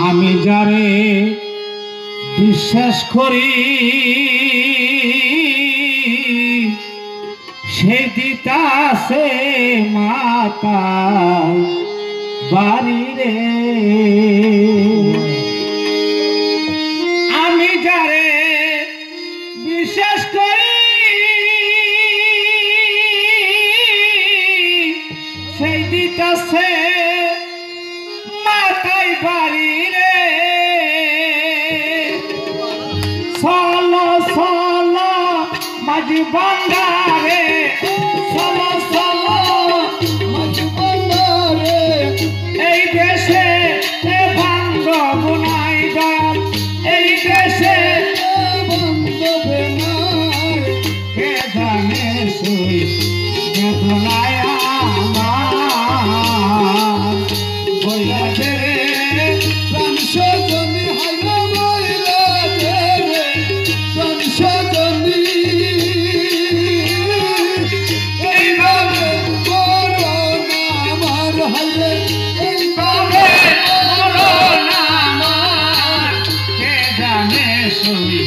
আমি যারে বিশ্বাস করি সে দিতাসে মাতা বাড়ি রে आज बंगारे सुई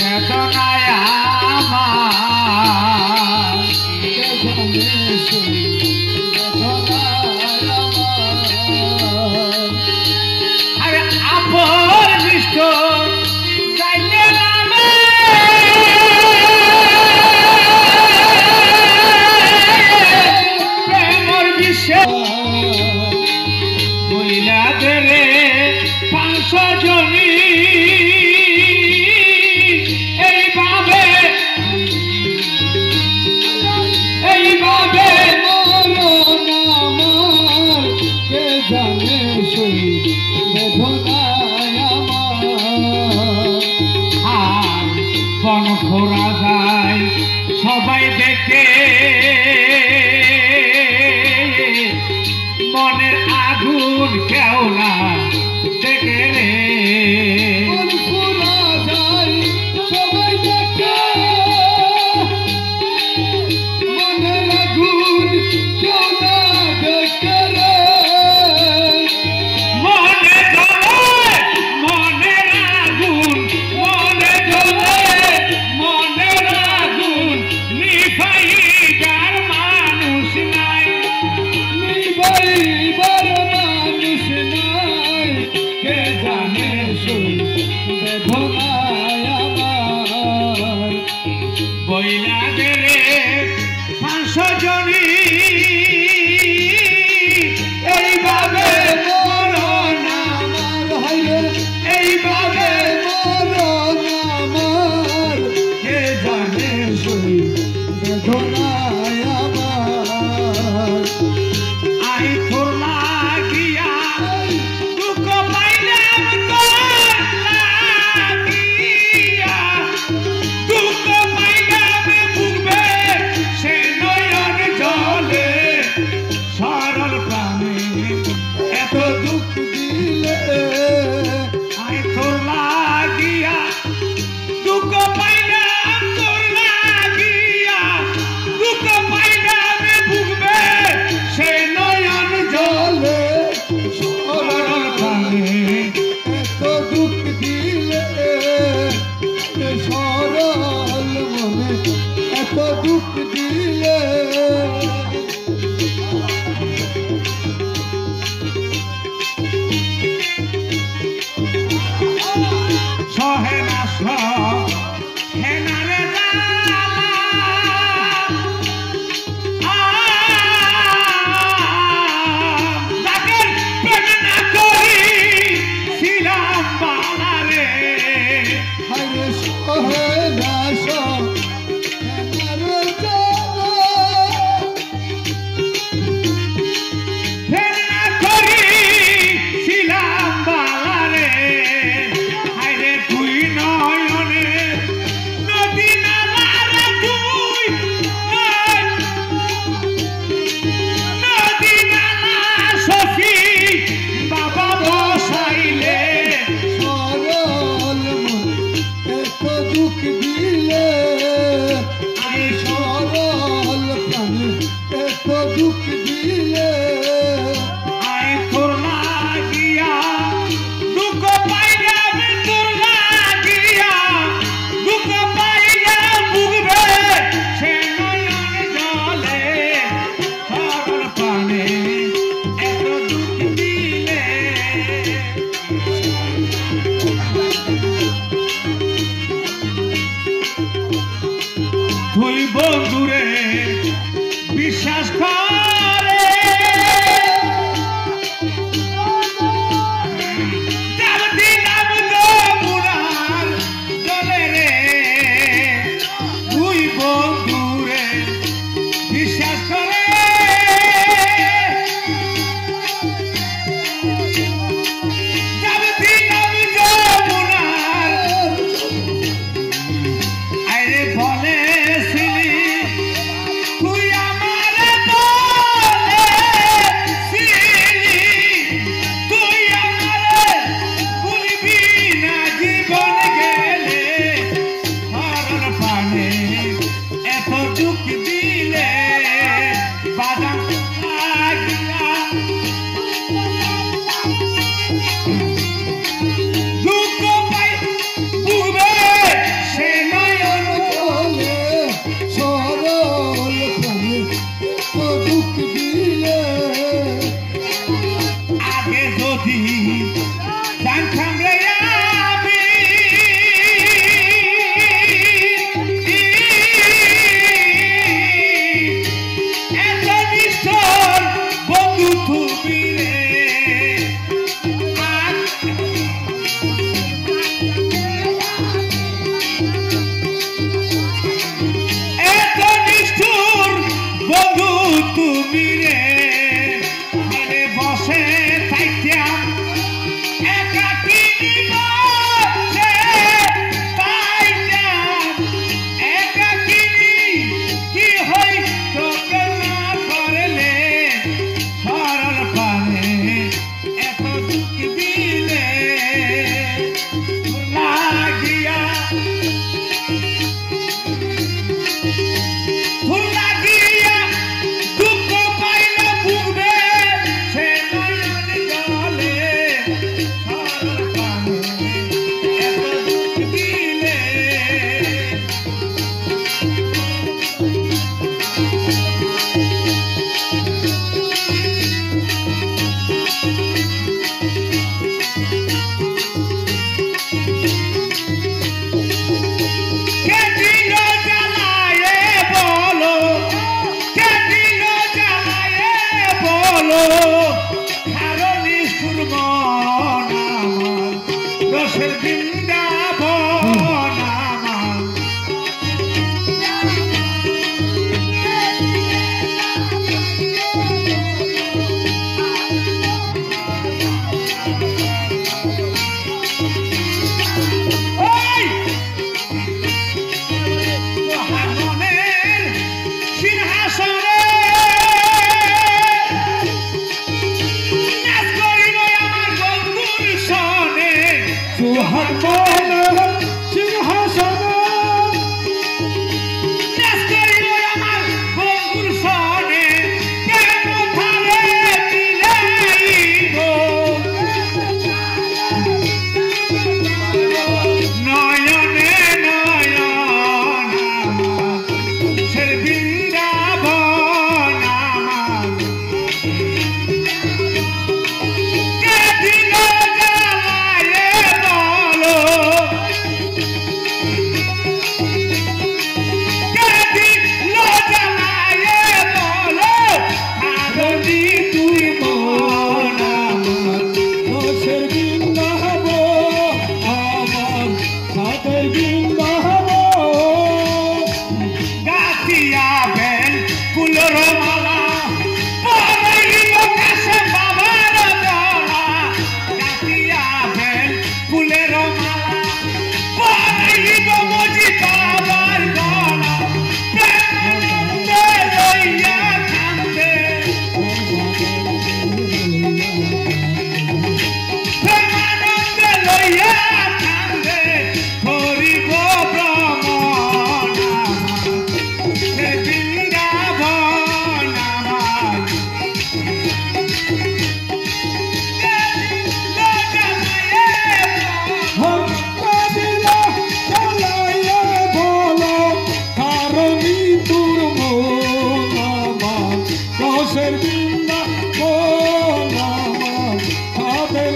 जगनाया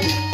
Thank you.